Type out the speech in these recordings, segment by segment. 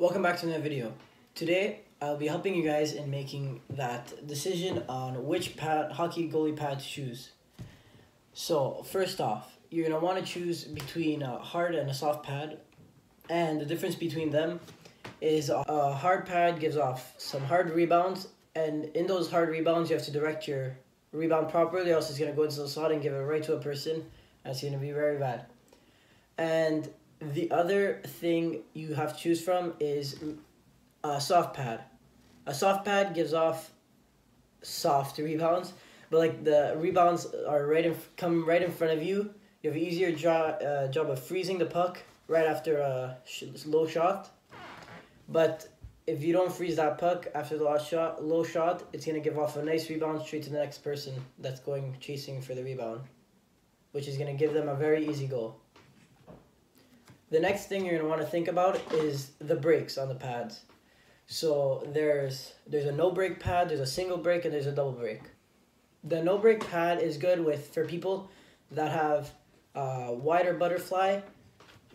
Welcome back to another video. Today, I'll be helping you guys in making that decision on which pad, hockey goalie pad to choose. So, first off, you're going to want to choose between a hard and a soft pad. And the difference between them is a hard pad gives off some hard rebounds. And in those hard rebounds, you have to direct your rebound properly, else it's going to go into the slot and give it right to a person. That's going to be very bad. And the other thing you have to choose from is a soft pad. A soft pad gives off soft rebounds, but like the rebounds are right in come right in front of you. You have an easier job uh, job of freezing the puck right after a sh low shot. But if you don't freeze that puck after the last shot, low shot, it's gonna give off a nice rebound straight to the next person that's going chasing for the rebound, which is gonna give them a very easy goal. The next thing you're gonna want to think about is the breaks on the pads. So there's there's a no break pad, there's a single break, and there's a double break. The no break pad is good with for people that have a wider butterfly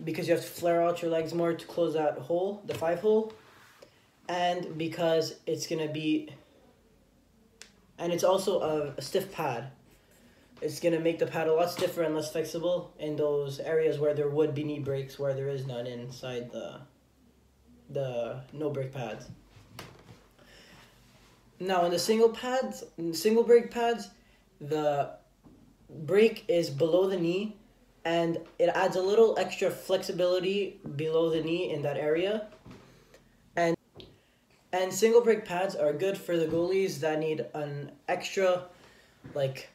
because you have to flare out your legs more to close that hole, the five hole, and because it's gonna be and it's also a, a stiff pad it's going to make the pad a lot stiffer and less flexible in those areas where there would be knee breaks where there is none inside the the no break pads. Now in the single pads, single break pads, the break is below the knee and it adds a little extra flexibility below the knee in that area. And and single break pads are good for the goalies that need an extra like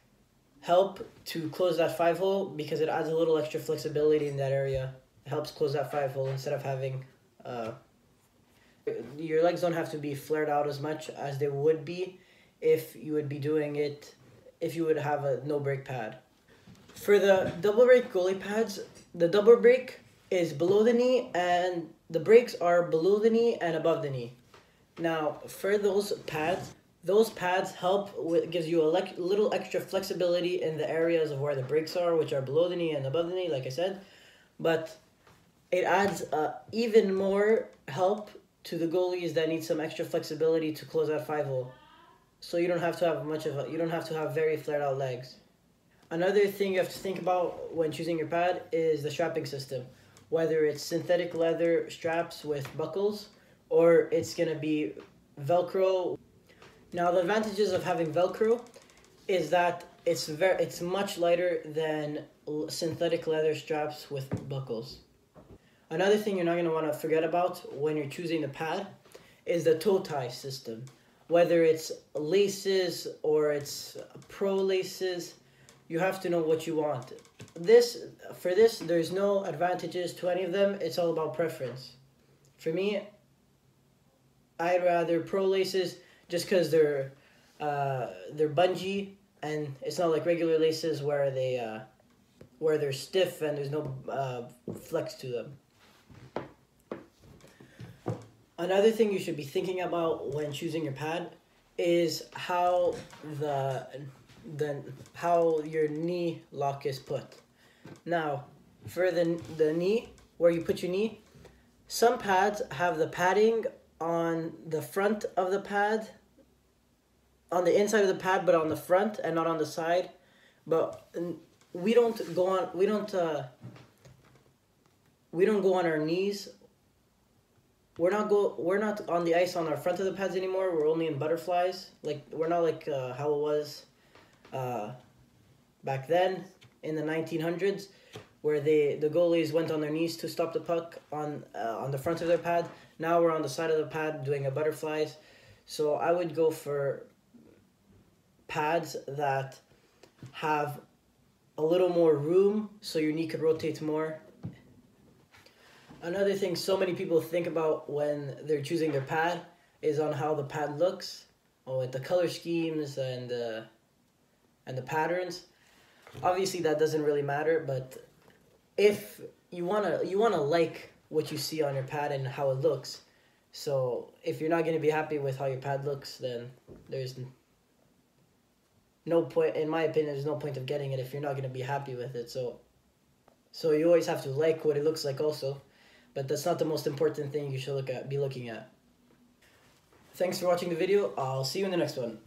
help to close that five hole because it adds a little extra flexibility in that area. It helps close that five hole instead of having uh, your legs don't have to be flared out as much as they would be if you would be doing it if you would have a no break pad. For the double break goalie pads, the double break is below the knee and the breaks are below the knee and above the knee. Now, for those pads, those pads help with gives you a le- little extra flexibility in the areas of where the breaks are, which are below the knee and above the knee, like I said. But it adds uh, even more help to the goalies that need some extra flexibility to close that five hole. So you don't have to have much of a, you don't have to have very flared out legs. Another thing you have to think about when choosing your pad is the strapping system. Whether it's synthetic leather straps with buckles or it's gonna be Velcro now the advantages of having Velcro is that it's very it's much lighter than synthetic leather straps with buckles. Another thing you're not going to want to forget about when you're choosing the pad is the toe tie system. Whether it's laces or it's pro laces, you have to know what you want. This for this there's no advantages to any of them. It's all about preference. For me, I'd rather pro laces just because they're uh, they're bungee and it's not like regular laces where they uh, where they're stiff and there's no uh, flex to them. Another thing you should be thinking about when choosing your pad is how the the how your knee lock is put. Now, for the the knee where you put your knee, some pads have the padding on the front of the pad on the inside of the pad, but on the front and not on the side. But we don't go on. We don't. Uh, we don't go on our knees. We're not go. We're not on the ice on our front of the pads anymore. We're only in butterflies. Like we're not like uh, how it was, uh, back then in the nineteen hundreds, where they the goalies went on their knees to stop the puck on uh, on the front of their pad. Now we're on the side of the pad doing a butterflies. So I would go for pads that have a little more room so your knee could rotate more. Another thing so many people think about when they're choosing their pad is on how the pad looks, or with the color schemes and uh, and the patterns. Obviously, that doesn't really matter, but if you wanna you wanna like what you see on your pad and how it looks. So if you're not gonna be happy with how your pad looks, then there's no point in my opinion there's no point of getting it if you're not to be happy with it so so you always have to like what it looks like also but that's not the most important thing you should look at be looking at. Thanks for watching the video. I'll see you in the next one.